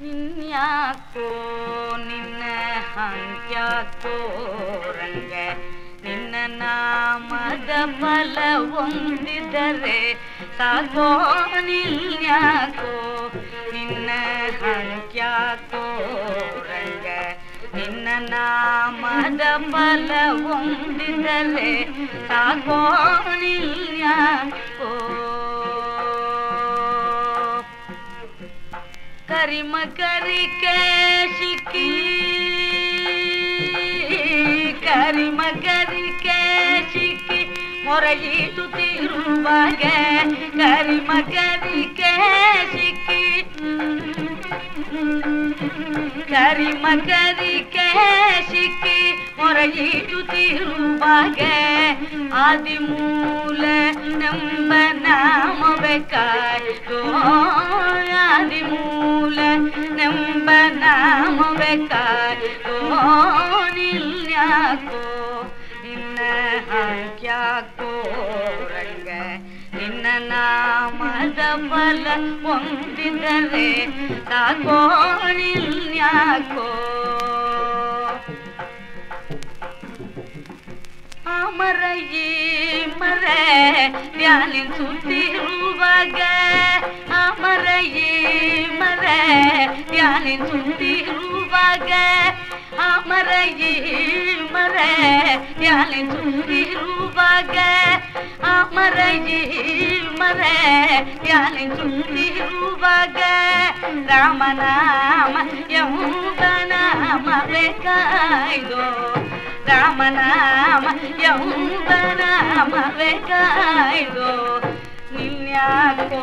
ನಿನ್ಯಾಕೋ ನಿನ್ನ ಹಂತ್ಯಾಕೋ ರಂಗ ನಿನ್ನ ನಾಮದ ಫಲ ಹೊಂದಿದರೆ ಸಾಕೋ ನಿನ್ಯಾಕೋ ನಿನ್ನ ಹಂತ್ಯಾಕೋ ರಂಗ ನಿನ್ನ ನಾಮದ ಫಲ ಹೊಂದಿದರೆ ಸಾಕೋ ನಿನ್ಯಾಕೋ கரிம கரி கேஷிக்கு கரிம கரி கேஷிக்கு முறையி சுத்திருவாக கரிம கரி கேஷிக்கு கரிம கரி கேஷிக்கு முறையி சுத்திருவாக அதிமூல நம்ம நாம வைக்காய் ನಾಮವೇ ಕಾಯ್ದೋ ನಿಲ್ಯಾಕೋ ನಿನ್ನ ಹಾಕ್ಯಾಕೋ ರಂಗ ನಿನ್ನ ನಾಮದ ಫಲ ಹೊಂದಿದರೆ ಸಾಕೋ ನಿಲ್ಯಾಕೋ ಅಮರ ಈ ಮರ ಧ್ಯಾನಿಸುತ್ತಿರುವಾಗ ಅಮರ ಈ ಮರ ಧ್ಯಾನಿಸುತ್ತಿರುವಾಗ ಅಮರ ಈ ಮರ ಧ್ಯಾನಿಸುತ್ತಿರುವಾಗ ಅಮರ ಈ ಮರ ಧ್ಯಾನಿಸುತ್ತಿರುವಾಗ ರಾಮನಾಮ ಎಂಬ ನಾಮವೇ ಕಾಯ್ದೋ ರಾಮನಾಮ ಎಂಬ ನಾಮವೇ ಕಾಯ್ದೋ ನಿಲ್ಯಾಕೋ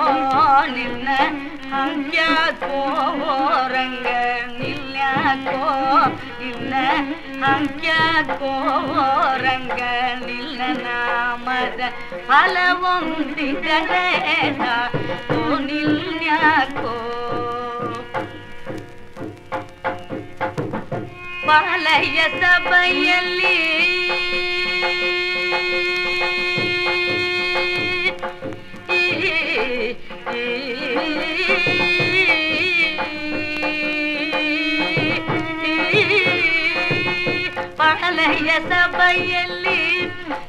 ನಿನ್ನ ಹಂಗ್ಯಾಕೋ ರಂಗ ನಿಲ್ಯಾಕೋ ನಿನ್ನ ಹಂಗ್ಯಾಕೋ ರಂಗ ನಿಲ್ಲ ನಾಮದ ಫಲವೊಂದಿದರೆ ಓ ನಿಲ್ಯಾಕೋ ಬಾಲಯ್ಯ ಸಭೆಯಲ್ಲಿ ಬಾಲಯ್ಯ பழைய சபையல்லி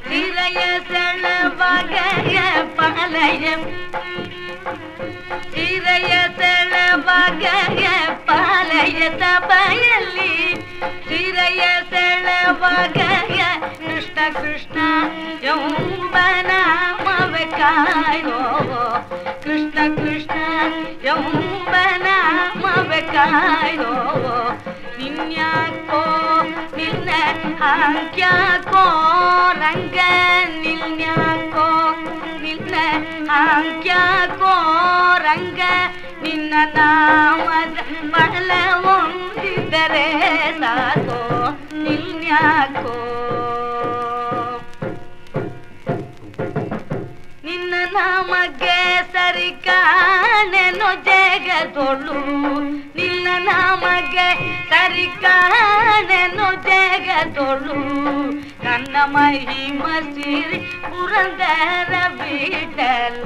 நிறைய செலவகைய பழைய நிறைய செலவகைய பழைய சபையல்லி நிறைய செலவகைய கிருஷ்ண கிருஷ்ண யம்பனாமவ காயோ கிருஷ்ண கிருஷ்ண யம்பன ಕಾಯೋ ನಿನ್ಯಾಕೋ ನಿನ್ನ ಹಾಕ್ಯಾಕೋ ರಂಗ ನಿನ್ಯಾಕೋ ನಿನ್ನ ಹಾಕ್ಯಾಕೋ, ರಂಗ ನಿನ್ನ ನಾಮದ ಮಳ ಒಂದಿದ್ದರೆ ಸಾಕೋ, ನಿನ್ಯಾಕೋ. ನಿನ್ನ ನಮಗೆ ಸರಿ ಕಾಣೆನು ಜಗದೊಳು ನಿನ್ನ ನಾಮಗೆ ಸರಿ ಕಾಣೆನು ಜಗದೊಳು ಕನ್ನ ಮಹಿಮ ಸಿರಿ ಪುರಂದರ ಬಿಡಲ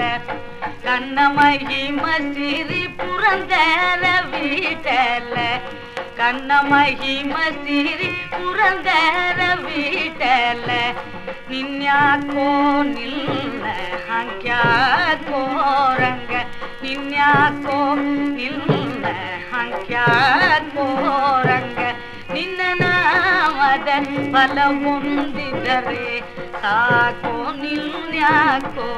ಕನ್ನ ಮಹಿಮ ಸಿರಿ ಪುರಂದರ ಬಿಡಲ ಕನ್ನ ಮಹಿಮ ಸಿರಿ ಪುರಂದರ ಬಿಡಲ ನಿನ್ಯಾಕೋ ನಿಲ್ಲ ಹಂಕ್ಯಾಕೋ ರಂಗ ನಿನ್ಯಾಕೋ ನಿಲ್ಲ ಹಂಕ್ಯಾಕೋ ನಾಮದ ಫಲ ಹೊಂದಿದರೆ ಸಾಕೋ ನಿನ್ಯಾಕೋ